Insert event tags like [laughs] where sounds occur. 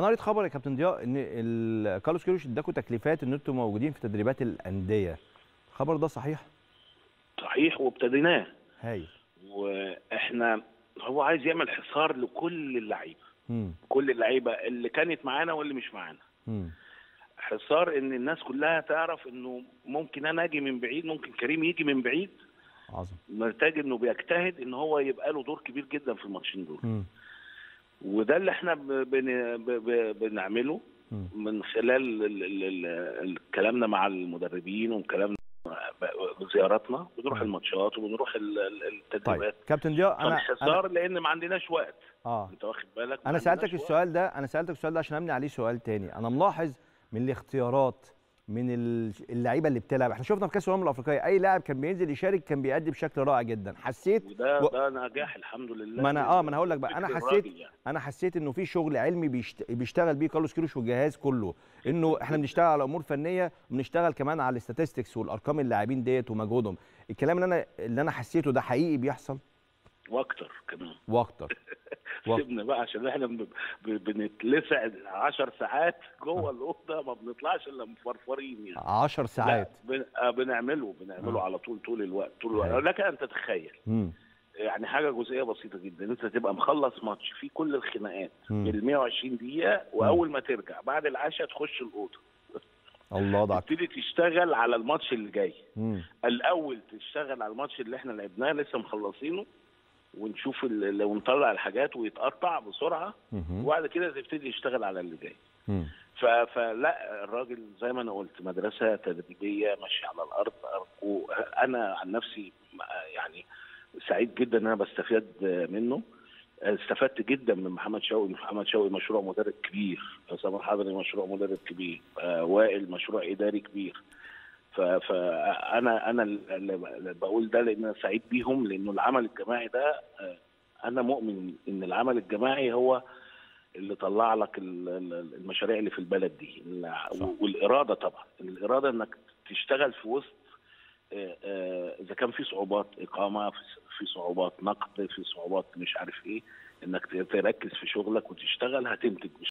أنا قريت خبر يا كابتن ضياء إن كارلوس كيروش اداكوا تكليفات إن أنتم موجودين في تدريبات الأندية. الخبر ده صحيح؟ صحيح وابتديناه. هايل. وإحنا هو عايز يعمل حصار لكل اللعيبة. كل اللعيبة اللي كانت معانا واللي مش معانا. حصار إن الناس كلها تعرف إنه ممكن أنا أجي من بعيد ممكن كريم يجي من بعيد. عظيم محتاج إنه بيجتهد إن هو يبقى له دور كبير جدا في الماتشين دول. وده اللي إحنا بنعمله. من خلال ال- ال- ال- ال- كلامنا مع المدربين وكلامنا وزياراتنا بنروح. الماتشات وبنروح ال- ال- طيب التدريبات كابتن ضياء أنا أنا لأن ما عندناش وقت آه أنت واخد بالك أنا وقت. السؤال ده أنا سألتك السؤال ده عشان أبني عليه سؤال تاني أنا ملاحظ من الاختيارات من ال- اللعيبة اللي بتلعب. إحنا شفنا في كأس الأمم الأفريقية أي لاعب كان بينزل يشارك كان بيأدي بشكل رائع جدا. حسيت وده و- ده نجاح الحمد لله. ما أنا آه ما أنا هقول لك بقى. أنا حسيت يعني. أنا حسيت إنه في شغل علمي بيشت... بيشتغل بيه كارلوس كيروش والجهاز كله. إنه إحنا بنشتغل على أمور فنية وبنشتغل كمان على الاستاتستكس والأرقام اللاعبين ديت ومجهودهم. الكلام اللي أنا اللي أنا حسيته ده حقيقي بيحصل؟ وأكتر كمان. وأكتر. [laughs] سيبنا بقى عشان إحنا بنتلسع 10 ساعات جوه الأوضة ما بنطلعش إلا مفرفرين يعني. 10 ساعات. آه بنعمله بنعمله آه. على طول طول الوقت طول الوقت. هاي. لك ان تتخيل امم يعني حاجة جزئية بسيطة جدا. أنت تبقى مخلص ماتش فيه كل الخناقات مم. بال 120 دقيقة وأول ما ترجع بعد العشاء تخش الأوضة. [laughs] الله ده. تبتدي تشتغل على الماتش اللي جاي. امم الأول تشتغل على الماتش اللي إحنا لعبناه لسه مخلصينه. ونشوف لو نطلع الحاجات ويتقطع بسرعة. وبعد كده تبتدي تشتغل على اللي جاي. فلا الراجل زي ما أنا قلت مدرسة تدريبية ماشية على الأرض أرجو أنا عن نفسي يعني سعيد جدا إن أنا بستفاد منه. استفدت جدا من محمد شوقي. محمد شوقي مشروع مدرب كبير. حسام الحضري مشروع مدرب كبير. آه، وائل مشروع إداري كبير. فانا أنا اللي بقول ده لأن أنا سعيد بيهم لأنه العمل الجماعي ده آه، أنا مؤمن إن العمل الجماعي هو اللي طلع لك ال- ال- المشاريع اللي في البلد دي. والإرادة طبعا. الإرادة إنك تشتغل في وسط آه، آه، إذا كان في صعوبات إقامة في في صعوبات نقد في صعوبات مش عارف إيه إنك تركز في شغلك وتشتغل هتنتج.